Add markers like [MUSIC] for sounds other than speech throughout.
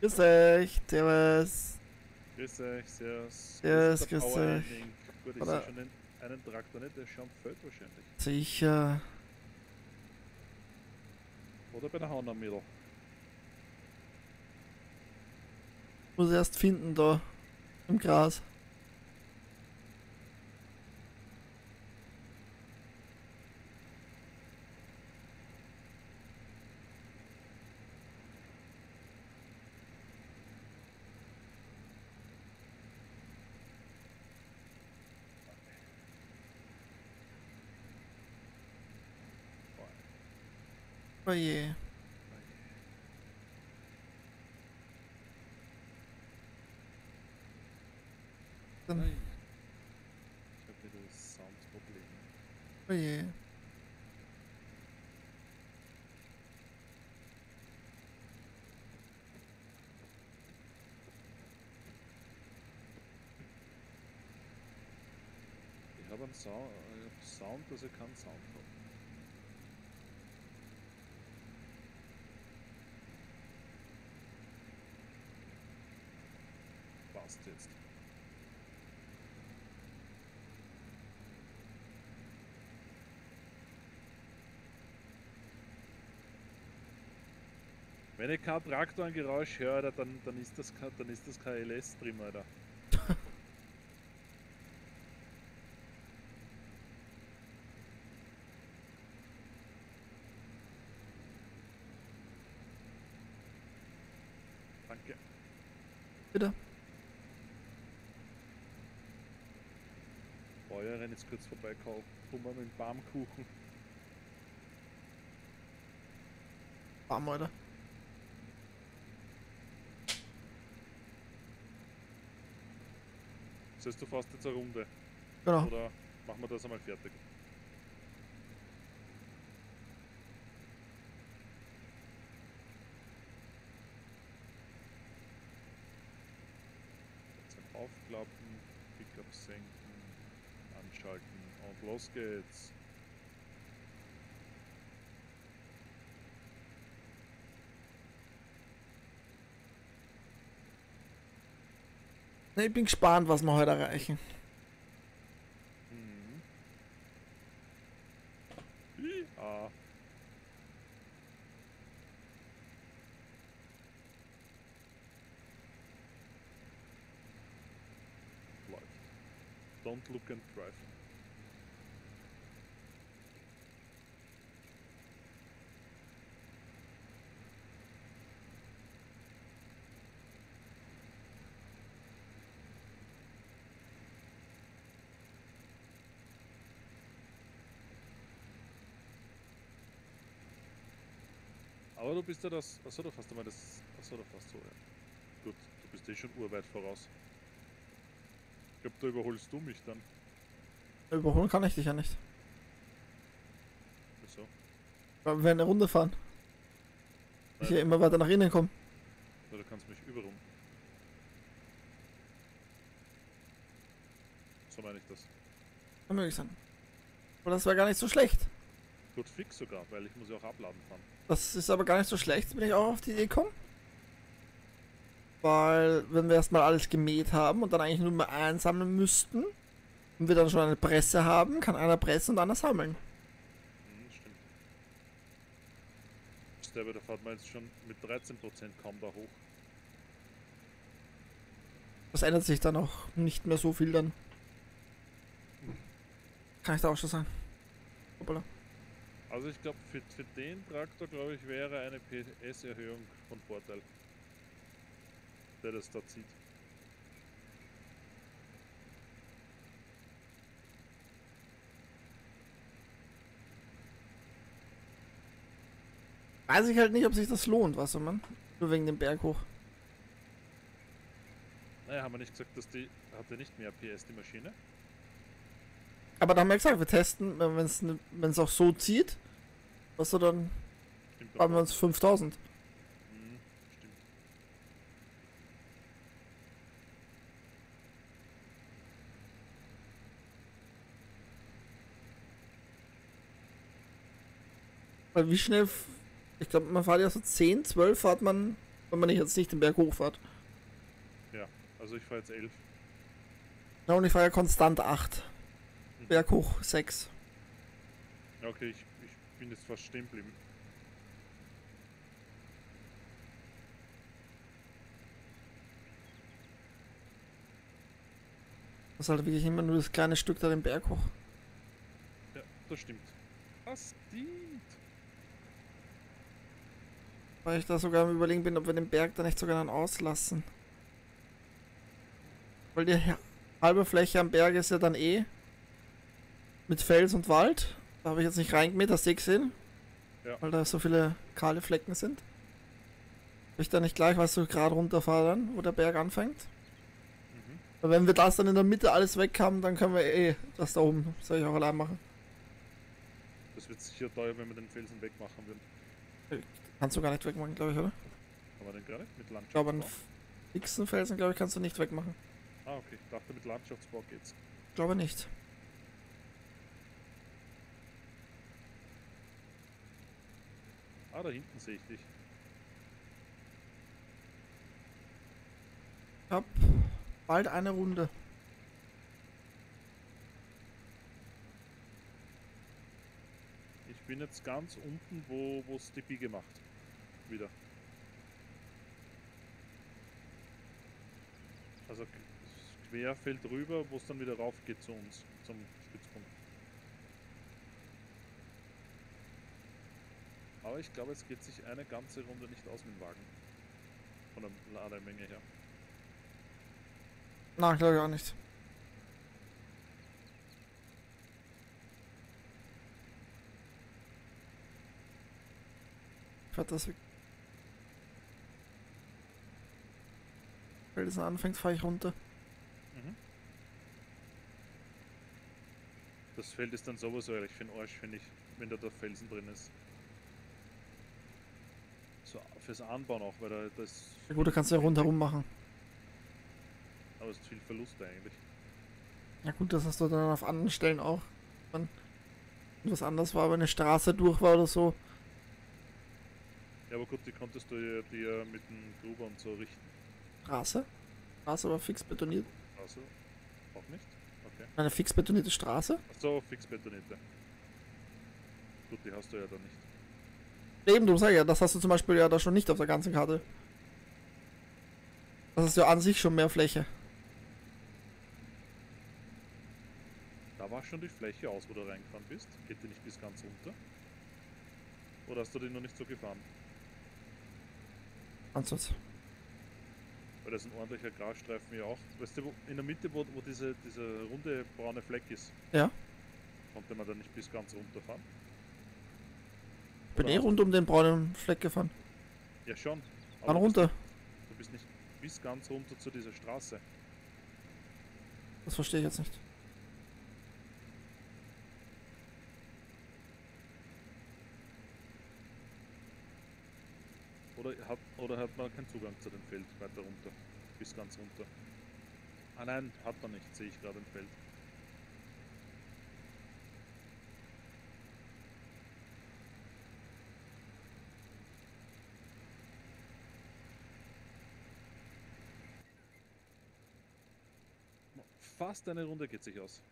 Grüß euch, servus. Grüß euch, servus. Servus, grüß euch. Gut, ich sehe schon einen, einen Traktor nicht, der ist schon am Feld wahrscheinlich. Sicher. Oder bei der Haunermittel. Muss erst finden da. Im Gras. Oh je. Dann. Ich habe wieder das Soundproblem. oh je. Ich habe einen Sound, ich hab Sound, er keinen Sound hat. Passt jetzt. Wenn ich kein Traktorengeräusch höre, Alter, dann, dann, ist das dann ist das kein LS drin. Danke. Bitte. Kurz vorbeigekommen. Hummer mit dem Baumkuchen. Bam, Alter. Das heißt, du fährst jetzt eine Runde. Genau. Oder machen wir das einmal fertig? Jetzt aufklappen, Pickup senken, los geht's. Ich bin gespannt, was wir heute erreichen. Mhm. Ja. Don't look and drive. Du bist ja das. Achso, du fährst einmal das. Achso, du fährst so, ja. Gut, du bist eh schon urweit voraus. Ich glaube, da überholst du mich dann. Überholen kann ich dich ja nicht. Wieso? Weil wir eine Runde fahren. Ich Nein. ja immer weiter nach innen komme. Ja, du kannst mich überrum. So meine ich das. Kann möglich sein. Aber das war gar nicht so schlecht. Gut fix sogar, weil ich muss ja auch abladen fahren. Das ist aber gar nicht so schlecht, bin ich auch auf die Idee gekommen. Weil, wenn wir erstmal alles gemäht haben und dann eigentlich nur mal einsammeln müssten und wir dann schon eine Presse haben, kann einer pressen und einer sammeln. Hm, stimmt. Sterbe, da fährt man jetzt schon mit 13% kaum da hoch. Das ändert sich dann auch nicht mehr so viel dann. Kann ich da auch schon sagen. Hoppala. Also ich glaube, für, für den Traktor, glaube ich, wäre eine PS-Erhöhung von Vorteil. Der das da zieht. Weiß ich halt nicht, ob sich das lohnt, was weißt du, man. Nur wegen dem Berg hoch. Naja, haben wir nicht gesagt, dass die. Hatte nicht mehr PS die Maschine? Aber da haben wir gesagt, wir testen, wenn es wenn es auch so zieht, was du dann haben wir uns 5000. Hm, stimmt. Weil wie schnell, ich glaube, man fährt ja so 10, 12 fährt man Wenn man jetzt nicht den Berg hochfährt. Also ich fahre jetzt 11. Ja, und ich fahre ja konstant 8. Berg hoch 6. Ja, okay, ich, ich bin jetzt fast stehen geblieben. Das ist halt wirklich immer nur das kleine Stück da den Berg hoch. Ja, das stimmt. Das dient. Weil ich da sogar am überlegen bin, ob wir den Berg da nicht sogar dann auslassen. Weil die halbe Fläche am Berg ist ja dann eh mit Fels und Wald. Da habe ich jetzt nicht reingemäht, hast du eh gesehen? Ja. Weil da so viele kahle Flecken sind. Ob ich da nicht gleich was so gerade runterfahre dann, wo der Berg anfängt? Mhm. Weil wenn wir das dann in der Mitte alles weg haben, dann können wir eh das da oben, soll ich auch allein machen. Das wird sicher teuer, wenn wir den Felsen wegmachen würden. Kannst du gar nicht wegmachen, glaube ich, oder? Haben wir den gerade mit Ich Landschaftsbau? glaube, einen fixen Felsen, glaube ich, kannst du nicht wegmachen. Ah, okay. Ich dachte, mit Landschaftsbau geht's. Ich glaube nicht. Ah, da hinten sehe ich dich. Ich hab bald eine Runde. Ich bin jetzt ganz unten, wo es die Biege macht. Wieder. Also quer fällt rüber, wo es dann wieder rauf geht zu uns, zum Aber ich glaube, es geht sich eine ganze Runde nicht aus mit dem Wagen. Von der Lademenge her. Na, glaube ich auch nicht. Fährt das weg. Wenn es anfängt, fahre ich runter. Mhm. Das Feld ist dann sowieso ehrlich für den Arsch, finde ich, wenn da der Felsen drin ist. So fürs Anbauen auch, weil da das. Ja gut, da kannst du ja rundherum machen. Aber es ist viel Verlust eigentlich. Ja gut, das hast du dann auf anderen Stellen auch. Wenn was anders war, wenn eine Straße durch war oder so. Ja, aber gut, die konntest du ja dir mit dem Gruber und so richten. Straße? Straße war fix betoniert. Also, auch nicht? Okay. Eine fix betonierte Straße? Achso, fix betonierte. Gut, die hast du ja dann nicht. Eben, du sag ja, das hast du zum Beispiel ja da schon nicht auf der ganzen Karte. Das ist ja an sich schon mehr Fläche. Da war schon die Fläche aus, wo du reingefahren bist. Geht die nicht bis ganz runter? Oder hast du die noch nicht so gefahren? Ansatz. Weil das ist ein ordentlicher Grasstreifen ja auch. Weißt du, wo, in der Mitte, wo, wo diese, dieser runde braune Fleck ist, Ja. konnte man da nicht bis ganz runterfahren? Bin eh rund um den braunen Fleck gefahren. Ja, schon. Wann du runter? Du bist nicht bis ganz runter zu dieser Straße. Das verstehe ich jetzt nicht. Oder hat, oder hat man keinen Zugang zu dem Feld weiter runter? Bis ganz runter. Ah nein, hat man nicht, sehe ich gerade im Feld. Fast eine Runde geht sich aus.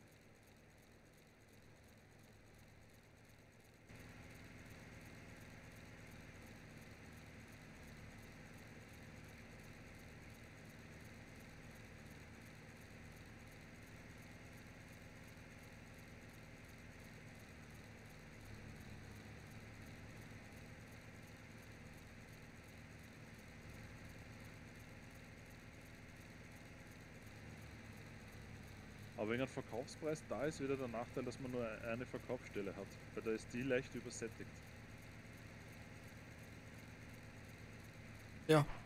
Aber wenn ein Verkaufspreis da ist, wieder der Nachteil, dass man nur eine Verkaufsstelle hat. Weil da ist die leicht übersättigt. Ja.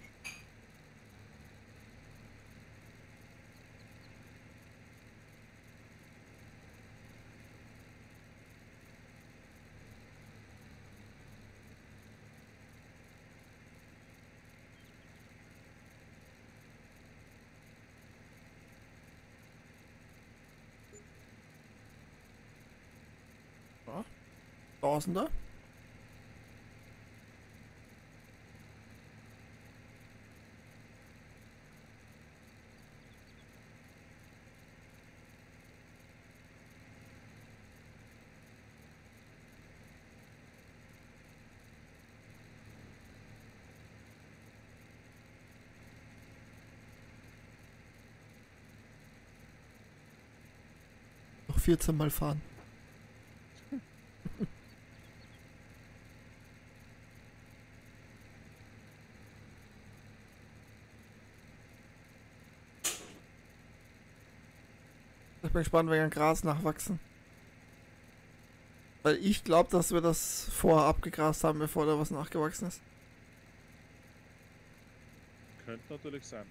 Tausender? Noch vierzehn Mal fahren. Bin gespannt, wegen Gras nachwachsen. Weil ich glaube, dass wir das vorher abgegrast haben, bevor da was nachgewachsen ist. Könnte natürlich sein.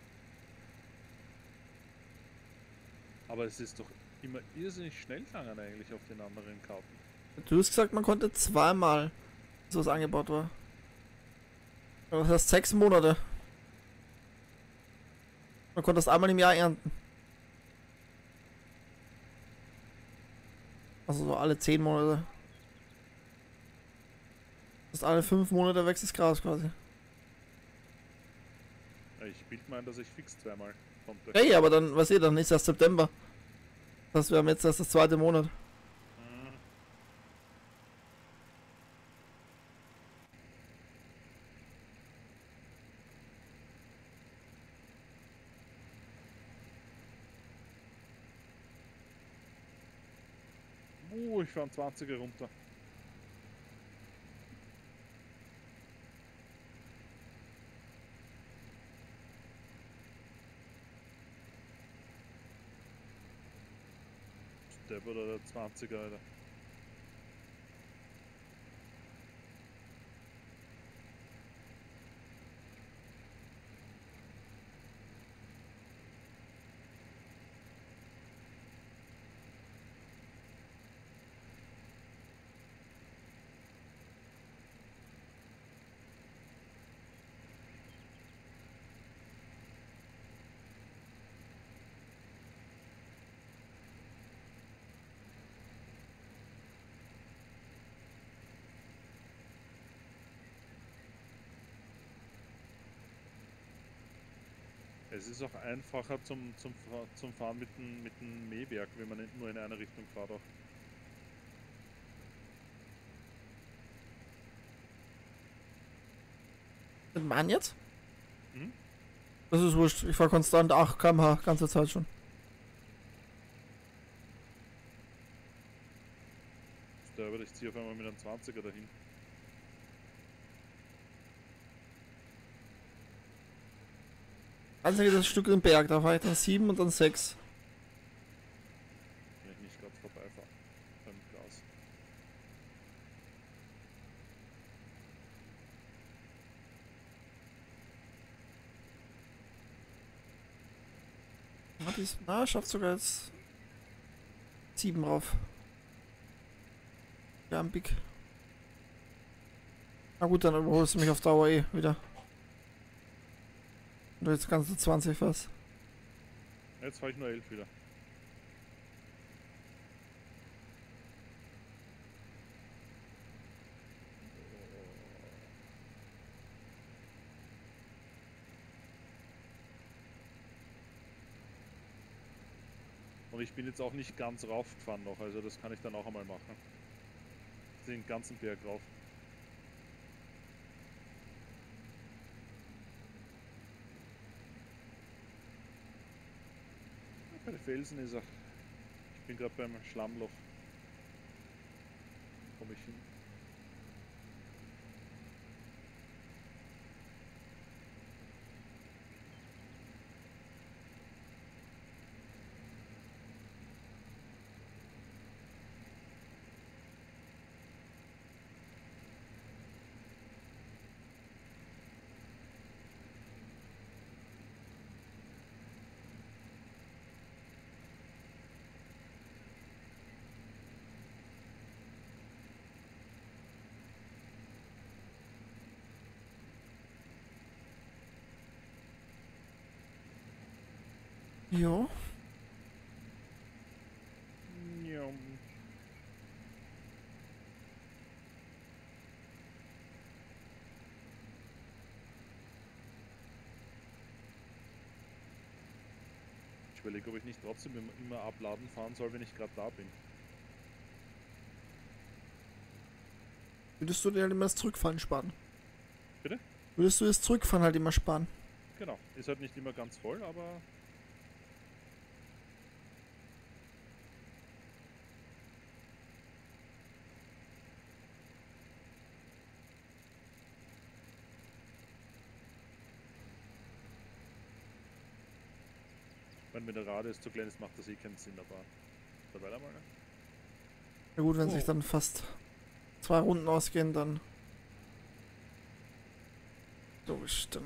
Aber es ist doch immer irrsinnig schnell gegangen eigentlich auf den anderen Karten. Du hast gesagt, man konnte zweimal, so was angebaut war. Das heißt sechs Monate. Man konnte das einmal im Jahr ernten. Also so alle zehn Monate. Das heißt, alle fünf Monate wächst das Gras quasi. Ich bild mal ein, dass ich fix zweimal konnte. Hey, aber dann, was ihr, dann ist erst September. Das heißt, wir haben jetzt erst das zweite Monat. Mhm. Ich fahre 20er runter. Step oder der 20er, Alter. Es ist auch einfacher zum, zum, zum Fahren mit dem, mit dem Mähwerk, wenn man nur in eine Richtung fährt. Auch. Mit Mann jetzt? Mhm. Das ist wurscht. Ich fahr konstant 8 km/h, ganze Zeit schon. Da würde ich ziehe auf einmal mit einem 20er dahin. Einzige das Stück im Berg, da fahr ich dann 7 und dann 6. Wenn ich gerade vorbeifahre. Beim Glas. Die ist, na, schafft sogar jetzt 7 rauf. Ja, ein Big. Na gut, dann überholst du mich auf Dauer eh wieder. Du jetzt ganze 20 fährst. Jetzt fahre ich nur 11 wieder. Und ich bin jetzt auch nicht ganz raufgefahren noch, also das kann ich dann auch einmal machen. Den ganzen Berg rauf. Felsen ist er. Ich bin gerade beim Schlammloch. Komme ich hin. Jo. Ja. Ich überlege, ob ich nicht trotzdem immer, abladen fahren soll, wenn ich gerade da bin. Würdest du dir halt immer das Zurückfahren sparen? Bitte? Würdest du das Zurückfahren halt immer sparen? Genau. Ist halt nicht immer ganz voll, aber Wenn mir der Radius zu klein ist, macht das eh keinen Sinn, aber dabei einmal. Ne? Ja gut, wenn Oh. sich dann fast zwei Runden ausgehen, dann. So bestimmt.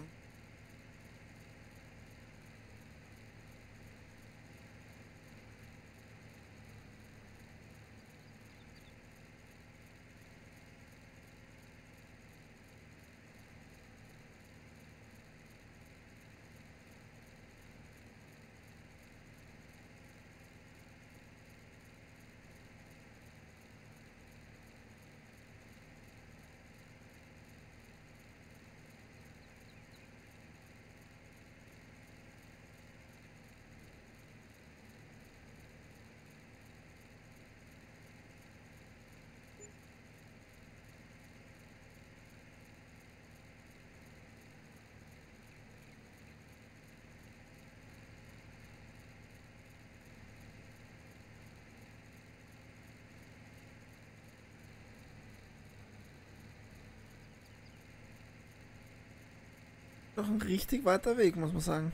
Doch ein richtig weiter Weg, muss man sagen.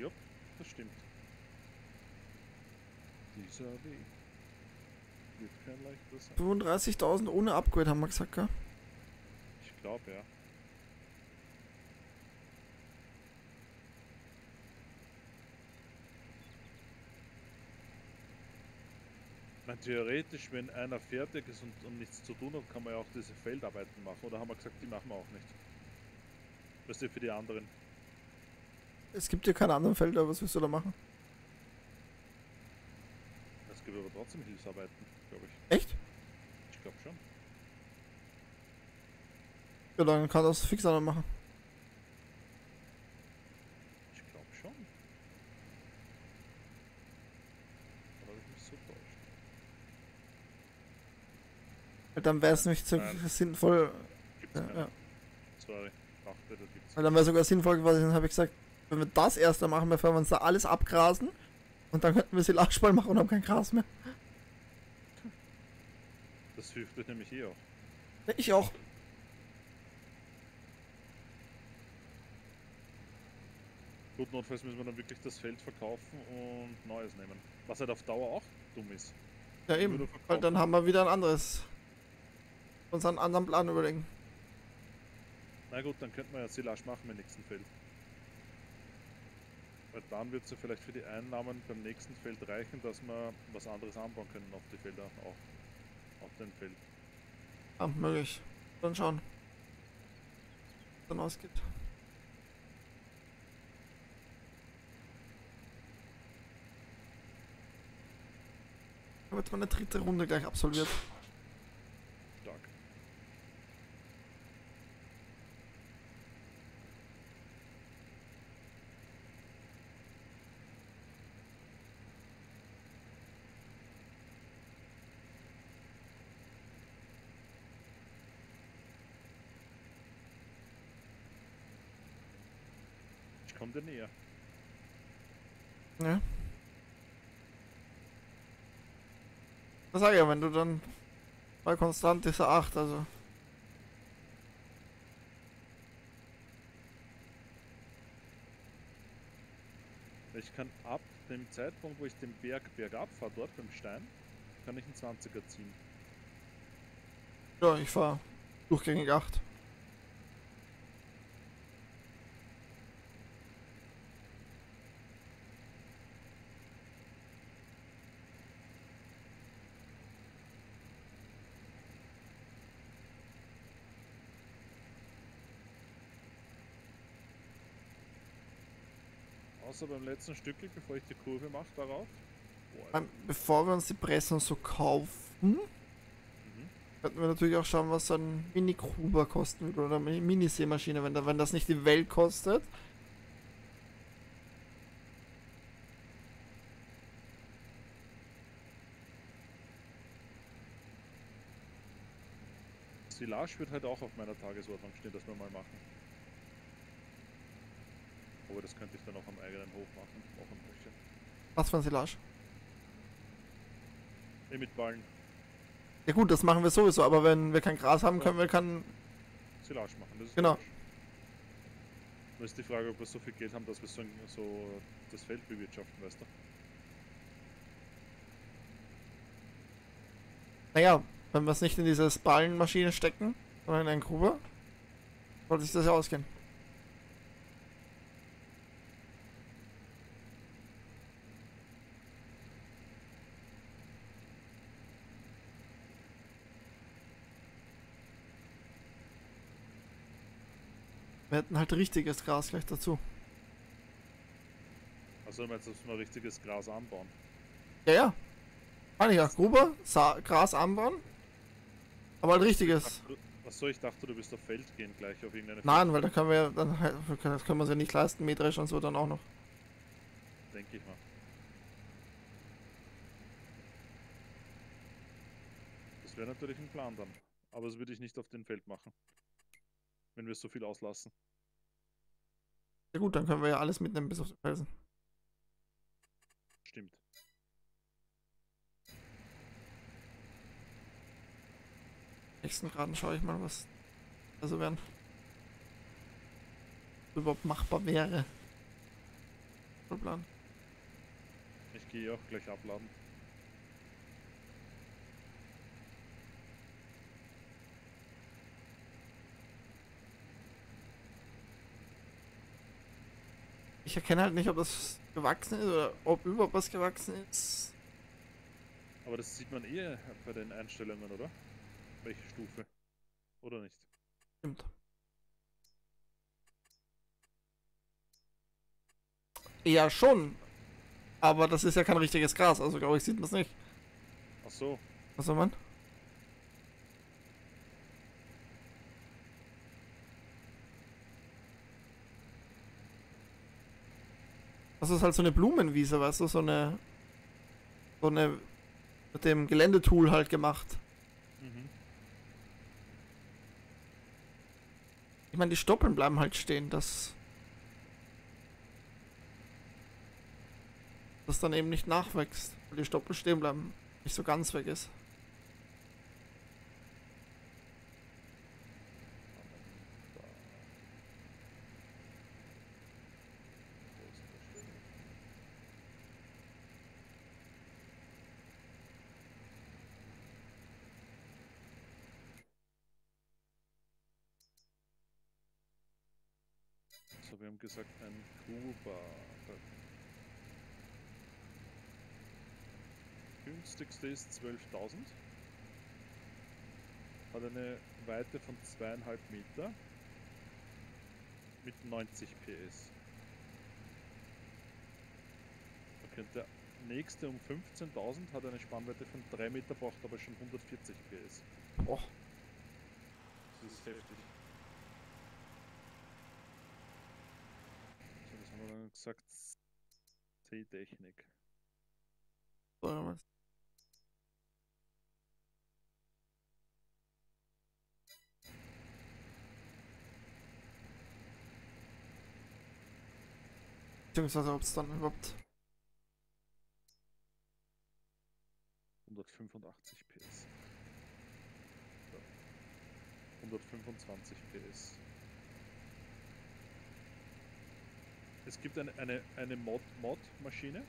Ja, das stimmt. Dieser Weg wird kein leichter sein. 35.000 ohne Upgrade haben wir gesagt, gell? Ich glaube, ja. Theoretisch, wenn einer fertig ist und, und nichts zu tun hat, kann man ja auch diese Feldarbeiten machen. Oder haben wir gesagt, die machen wir auch nicht? Weißt du, für die anderen. Es gibt ja keine anderen Felder, was willst du da machen? Es gibt aber trotzdem Hilfsarbeiten, glaube ich. Echt? Ich glaube schon. Ja, dann kann das fix einer machen. Ich glaube schon. Habe ich mich so täuscht? Dann wäre es nicht so Nein. sinnvoll. Gibt's Ja, keine. ja. Sorry, dachte, da gibt's Weil dann wäre sogar sinnvoll gewesen, dann habe ich gesagt, wenn wir das erste machen, bevor wir uns da alles abgrasen und dann könnten wir Silagespal machen und haben kein Gras mehr. Das hilft euch nämlich eh auch. Ich auch. Gut, notfalls müssen wir dann wirklich das Feld verkaufen und Neues nehmen. Was halt auf Dauer auch dumm ist. Ja eben. Weil dann haben wir wieder ein anderes. Uns einen anderen Plan überlegen. Na gut, dann könnten wir ja Silage machen im nächsten Feld. Weil dann wird es ja vielleicht für die Einnahmen beim nächsten Feld reichen, dass wir was anderes anbauen können auf die Felder, auch auf dem Feld. Ja, möglich. Dann schauen. Dann ausgeht. Ich habe jetzt meine dritte Runde gleich absolviert. Komme dir näher. Ja. Das sag ich ja, wenn du dann bei konstant ist er 8, also. Ich kann ab dem Zeitpunkt, wo ich den Berg bergab fahre, dort beim Stein, kann ich einen 20er ziehen. Ja, ich fahr durchgängig 8. Außer beim letzten Stück, bevor ich die Kurve mache darauf. Boah, Ähm, bevor wir uns die Pressen so kaufen, mhm. könnten wir natürlich auch schauen, was so ein Mini-Gruber kosten würde oder eine Mini-Sämaschine, wenn, wenn das nicht die Welt kostet. Silage wird halt auch auf meiner Tagesordnung stehen, dass wir mal machen. Aber das könnte ich dann auch am eigenen Hof machen, auch im Möchte. Was für ein Silage? Eh mit Ballen Ja gut, das machen wir sowieso, aber wenn wir kein Gras haben, Ja. können wir kein... Silage machen, das ist Genau. Nur ist die Frage, ob wir so viel Geld haben, dass wir so, ein- so das Feld bewirtschaften, weißt du? Naja, wenn wir es nicht in diese Ballenmaschine stecken, sondern in einen Gruber, sollte sich das ja ausgehen. Wir hätten halt richtiges Gras gleich dazu. Also meinst du, dass wir richtiges Gras anbauen? Ja, ja. Kann ich auch. Gruber, Sa Gras anbauen. Aber halt richtiges. Achso, ich dachte, du bist auf Feld gehen gleich auf irgendeine Nein, weil da können wir ja dann halt, das können wir uns ja nicht leisten, metrisch und so dann auch noch. denke ich mal. Das wäre natürlich ein Plan dann. Aber das würde ich nicht auf dem Feld machen. Wenn wir so viel auslassen. Ja gut, dann können wir ja alles mitnehmen bis auf den Felsen. Stimmt. Nächsten Graden schaue ich mal, was also werden. Überhaupt machbar wäre. Plan. Ich gehe auch gleich abladen. Ich erkenne halt nicht, ob das gewachsen ist oder ob überhaupt was gewachsen ist. Aber das sieht man eher bei den Einstellungen, oder? Welche Stufe? Oder nicht? Stimmt. Ja, schon. Aber das ist ja kein richtiges Gras, also glaube ich, sieht man es nicht. Ach so. Was soll man? Das ist halt so eine Blumenwiese, weißt du, so eine. So eine. Mit dem Geländetool halt gemacht. Mhm. Ich meine, die Stoppeln bleiben halt stehen, dass. Das dann eben nicht nachwächst. Weil die Stoppeln stehen bleiben. Nicht so ganz weg ist. Da. Wo ist der Stelle? So, wir haben gesagt, ein Kuba. Der günstigste ist 12.000. Hat eine Weite von zweieinhalb Meter mit 90 PS. Okay, der nächste um 15.000 hat eine Spannweite von 3 Meter, braucht aber schon 140 PS. Boah. Das ist heftig. Dann gesagt. C-Technik. Oder was? Beziehungsweise ob es dann überhaupt. 185 PS. So. 125 PS. Es gibt eine, eine, eine Mod-Mod-Maschine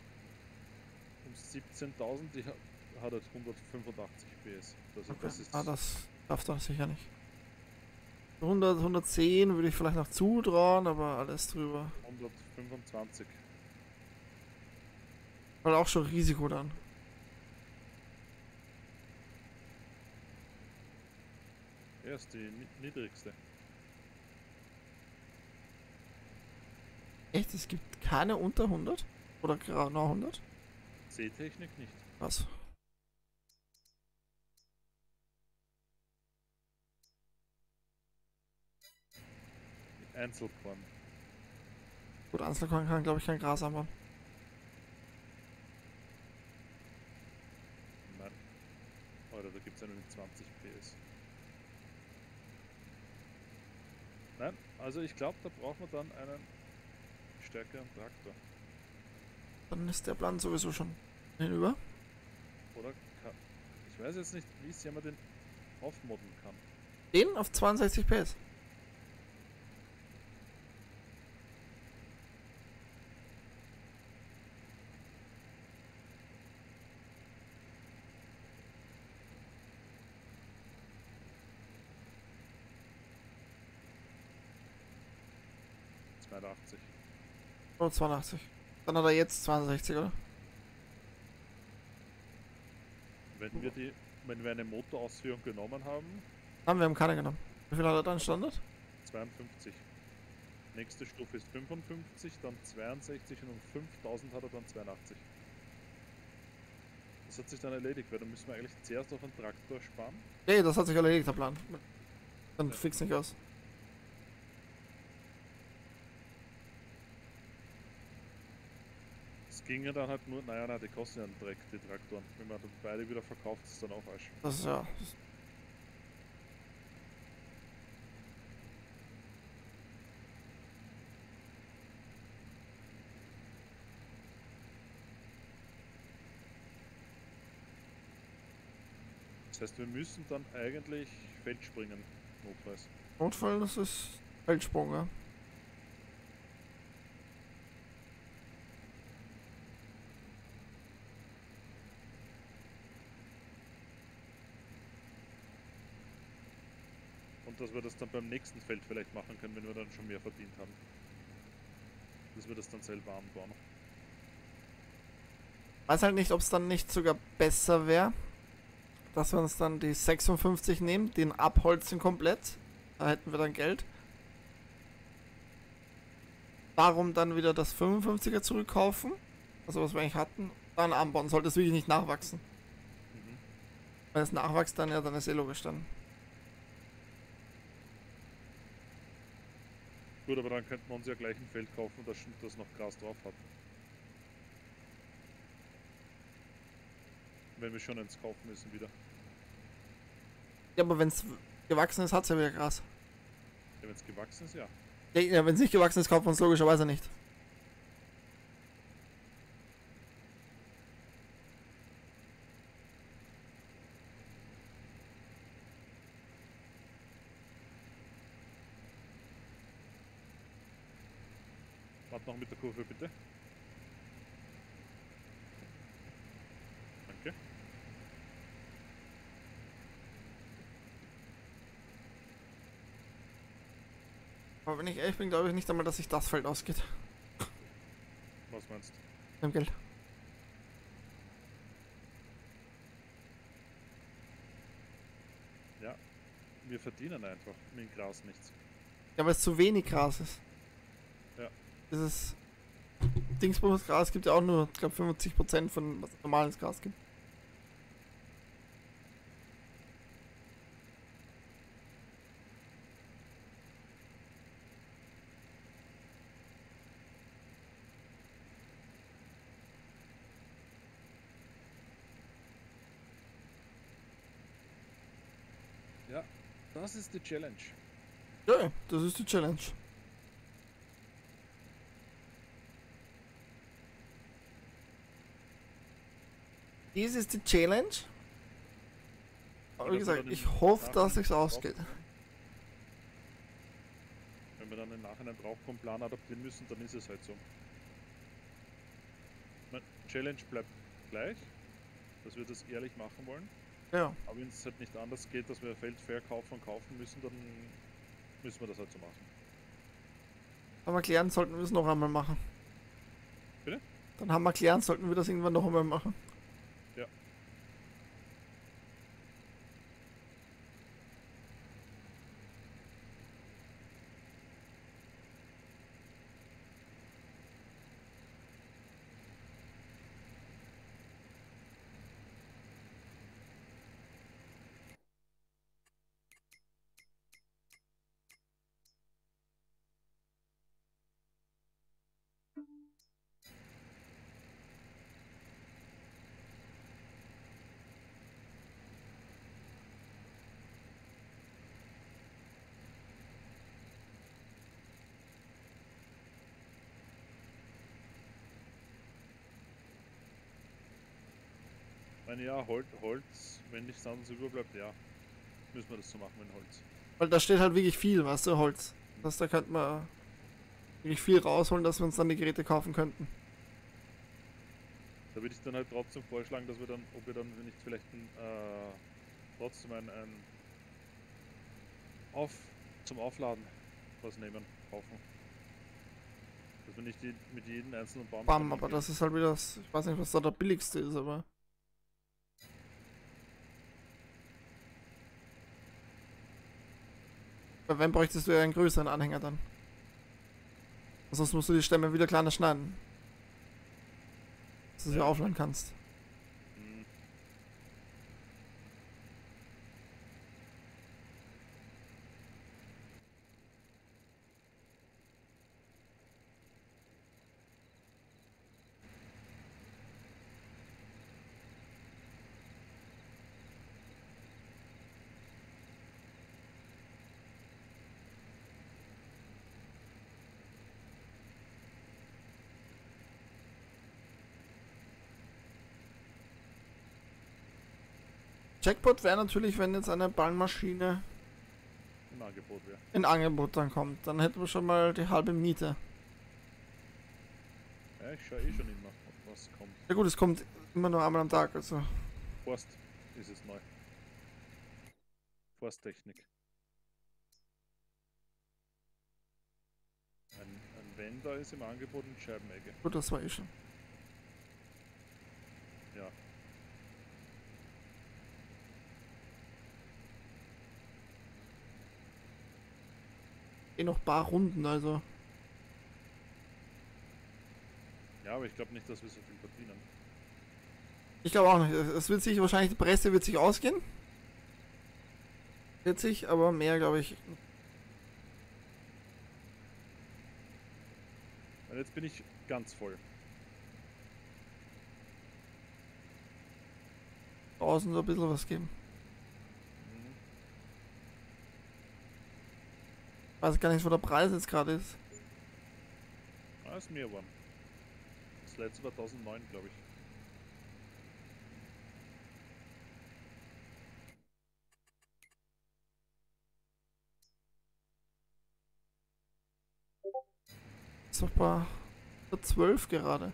um 17.000, die hat, hat halt 185 PS. Also Okay. das ist Ah, das darf doch sicher nicht. 100, 110 würde ich vielleicht noch zutrauen, aber alles drüber. 125. Weil auch schon Risiko dann. Er ist die ni- niedrigste. Echt? Es gibt keine unter 100? Oder genau 100? C-Technik nicht. Was? Einzelkorn. Gut, Einzelkorn kann, glaube ich, kein Gras anbauen. Nein. Oder da gibt es einen mit 20 PS. Nein, also ich glaube, da braucht man dann einen Stärke am Traktor. Dann ist der Plan sowieso schon hinüber. Oder ich weiß jetzt nicht, wie es jemand den aufmodden kann. Den auf 62 PS. Zweihundertachtzig. Oh, 82. Dann hat er jetzt 62, oder? Wenn wir die, wenn wir eine Motorausführung genommen haben, Haben wir haben keine genommen. Wie viel hat er dann Standard? 52. Nächste Stufe ist 55, dann 62 und um 5000 hat er dann 82. Das hat sich dann erledigt, weil dann müssen wir eigentlich zuerst auf einen Traktor sparen. Nee, das hat sich erledigt, der Plan. Dann Ja. fix nicht aus. Es ging ja dann halt nur, naja, na, die kosten ja einen Dreck, die Traktoren. Wenn man dann beide wieder verkauft, ist dann auch Arsch. Das ist ja. Das Das heißt, wir müssen dann eigentlich Feld springen, notfalls. Notfall, das ist Feldsprung, ja. Dass wir das dann beim nächsten Feld vielleicht machen können, wenn wir dann schon mehr verdient haben. Dass wir das dann selber anbauen. Weiß halt nicht, ob es dann nicht sogar besser wäre, dass wir uns dann die 56 nehmen, den abholzen komplett. Da hätten wir dann Geld. Darum dann wieder das 55er zurückkaufen. Also was wir eigentlich hatten. Dann anbauen. Sollte es wirklich nicht nachwachsen. Mhm. Wenn es nachwächst, dann ja, dann ist eh logisch dann. Gut, aber dann könnten wir uns ja gleich ein Feld kaufen, das, schon- das noch Gras drauf hat. Wenn wir schon eins kaufen müssen wieder. Ja, aber wenn es gewachsen ist, hat es ja wieder Gras. Ja, wenn es gewachsen ist, ja. Ja, ja wenn es nicht gewachsen ist, kauft man es logischerweise nicht. Kurve, bitte. Danke. Aber wenn ich ehrlich bin, glaube ich nicht einmal, dass sich das Feld ausgeht. Was meinst du? Dem Geld. Wir verdienen einfach mit dem Gras nichts. Ja, weil es zu wenig Gras ist. Ja. Dieses Dingsbums Gras gibt ja auch nur, ich glaube, 50% von was normales Gras gibt. Ja, das ist die Challenge. Ja, das ist die Challenge. Dies ist die Challenge. Aber wie gesagt, ich hoffe, dass es ausgeht. Wenn wir dann im Nachhinein Brauchkomplan adaptieren müssen, dann ist es halt so. Challenge bleibt gleich, dass wir das ehrlich machen wollen. Ja, Aber wenn es halt nicht anders geht, dass wir Feld verkaufen und kaufen müssen, dann müssen wir das halt so machen. haben wir klären, sollten wir es noch einmal machen. Bitte? Dann haben wir klären, sollten wir das irgendwann noch einmal machen. Meine, ja, Hol Holz, wenn nichts anderes überbleibt, ja, müssen wir das so machen mit Holz. Weil da steht halt wirklich viel, weißt du, Holz. Das, da könnte man wirklich viel rausholen, dass wir uns dann die Geräte kaufen könnten. Da würde ich dann halt trotzdem vorschlagen, dass wir dann, ob wir dann nicht vielleicht ein, äh, trotzdem ein, ein auf, zum Aufladen was nehmen, kaufen. Dass wir nicht die, mit jedem einzelnen Baum. Bam, aber gehen. das ist halt wieder, das, ich weiß nicht, was da der billigste ist, aber. Wenn bräuchtest du ja einen größeren Anhänger dann. Sonst musst du die Stämme wieder kleiner schneiden. Dass du sie Ja. aufladen kannst. Hm. Jackpot wäre natürlich, wenn jetzt eine Ballmaschine Im Angebot wäre. in Angebot dann kommt. Dann hätten wir schon mal die halbe Miete. Ja, ich schaue eh schon immer, ob was kommt. Ja gut, es kommt immer nur einmal am Tag, also. Forst ist es neu. Forsttechnik. Ein, ein Wender ist im Angebot und Scheibenegge. Gut, das war eh schon. Ja. Eh noch paar Runden, also. Ja, aber ich glaube nicht, dass wir so viel verdienen. Ich glaube auch nicht. Es wird sich wahrscheinlich, die Presse wird sich ausgehen. Wird sich, aber mehr glaube ich. Und jetzt bin ich ganz voll. Draußen so ein bisschen was geben. Weiß gar nicht, wo der Preis jetzt gerade ist. Ah, ist mir warm. Das letzte war 1009, glaube ich. Bei 12 gerade.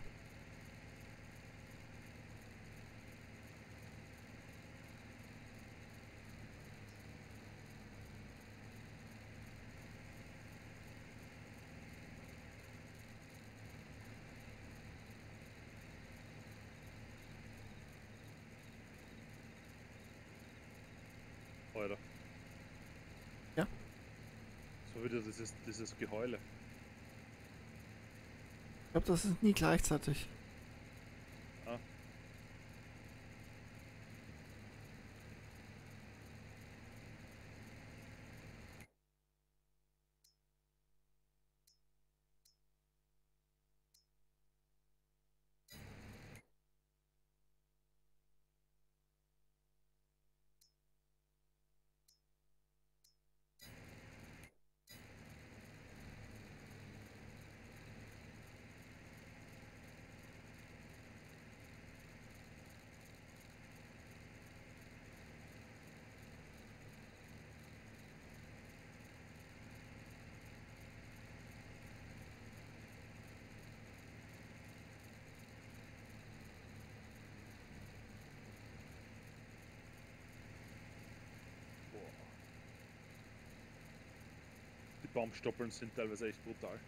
Alter. Ja. So wieder dieses, dieses Geheule. Ich glaube, das ist nie gleichzeitig. Ah. Boah. Die Baumstoppeln sind teilweise echt brutal.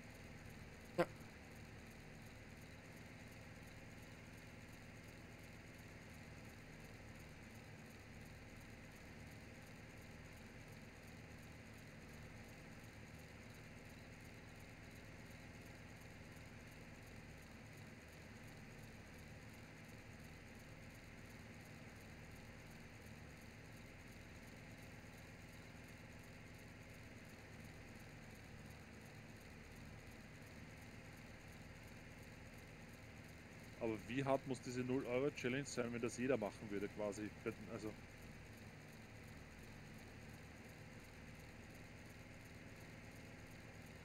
Aber wie hart muss diese 0 Euro Challenge sein, wenn das jeder machen würde quasi? Also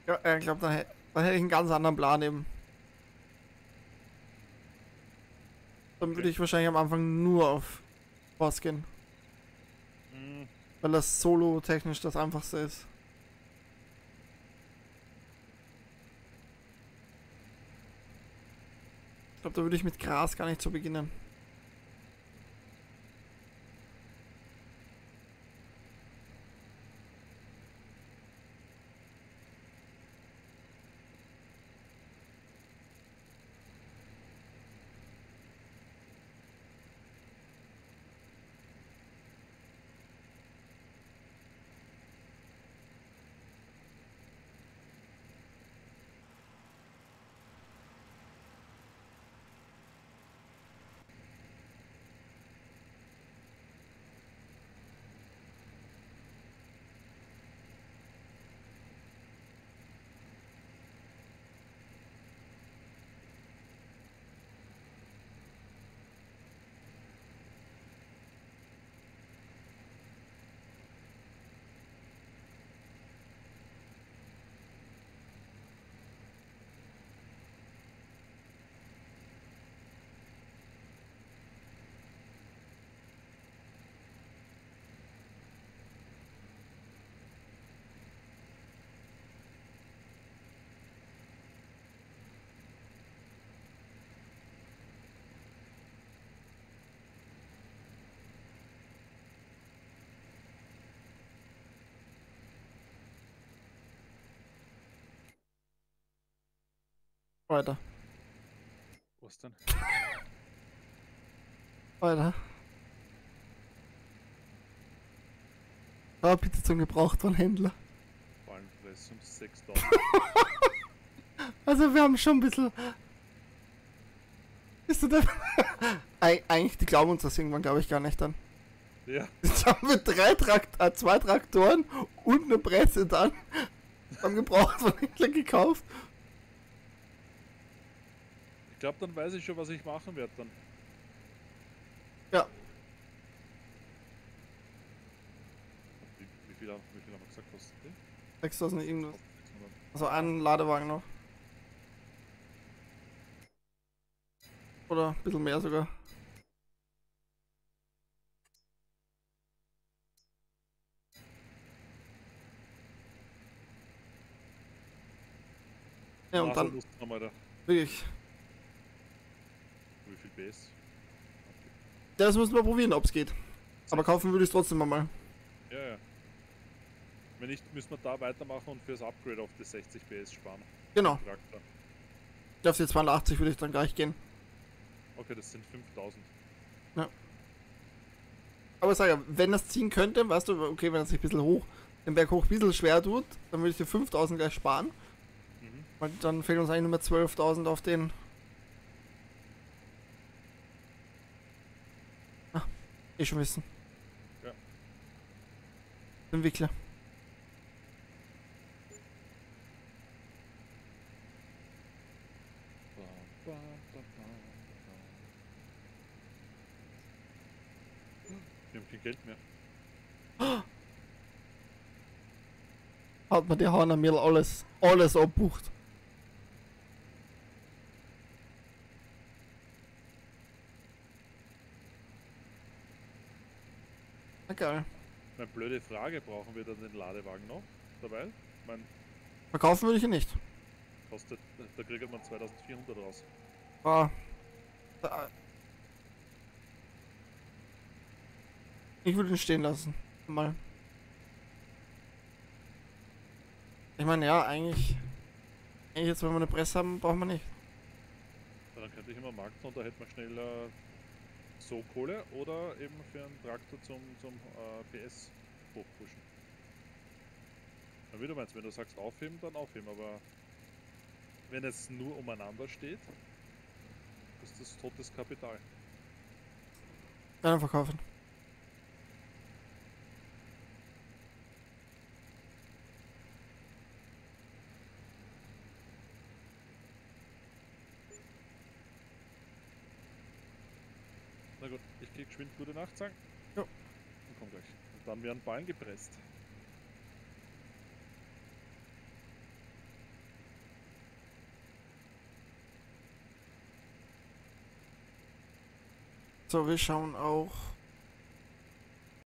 Ja, äh, ich glaube, dann, dann hätte ich einen ganz anderen Plan eben. Dann würde Okay. ich wahrscheinlich am Anfang nur auf Boss gehen. mh, Weil das solo-technisch das einfachste ist. Glaube, da würde ich mit Gras gar nicht so beginnen. Weiter. Was denn? [LAUGHS] Weiter. Aber bitte zum Gebrauchtwarenhändler. Ballenpressung [LAUGHS] 6000. Also wir haben schon ein bisschen. Bist du da? [LAUGHS] Eig eigentlich, die glauben uns das irgendwann, glaube ich, gar nicht dann. ja, Jetzt haben wir drei Trakt äh, zwei Traktoren und eine Presse dann beim Gebrauchtwarenhändler gekauft. Ich glaube, dann weiß ich schon, was ich machen werde dann. Ja, Wie, wie, viel, haben- wie viel haben wir gesagt, kostet die? 6000 irgendwas. Kostet 600. Also einen Ladewagen noch. Oder ein bisschen mehr sogar. Ja, und dann wirklich. Ja, das müssen wir probieren, ob es geht. Aber kaufen würde ich es trotzdem mal. Ja, ja. Wenn nicht, müssen wir da weitermachen und fürs Upgrade auf die 60 PS sparen. Genau. Traktor. Auf die 280 würde ich dann gleich gehen. Okay, das sind 5000. Aber sag ja, wenn das ziehen könnte, weißt du, okay, wenn es sich ein bisschen hoch, den Berg hoch ein bisschen schwer tut, dann würde ich die 5000 gleich sparen. Mhm. Weil dann fehlen uns eigentlich nur mehr 12.000 auf den. Ah, eh schon wissen. Ja. Ba, ba. Wir haben kein Geld mehr. Hat man die Hauner mir alles, alles abbucht. Na geil. Meine blöde Frage, brauchen wir dann den Ladewagen noch dabei? Mein Verkaufen würde ich ihn nicht. kostet, da kriegt man 2400 raus. Ah. Da- Ich würde ihn stehen lassen. Mal. Ich meine, ja, eigentlich. Eigentlich jetzt, wenn wir eine Presse haben, brauchen wir nicht. Dann könnte ich immer Markt und da hätte man schnell äh, so Kohle oder eben für einen Traktor zum, zum äh, PS hochpushen. Na, wie du meinst, wenn du sagst aufheben, dann aufheben, aber wenn es nur umeinander steht, ist das totes Kapital. Dann verkaufen. Na gut, ich krieg geschwind gute Nacht sagen. Ja. Und komm gleich. Und dann werden Ballen gepresst. So, wir schauen auch.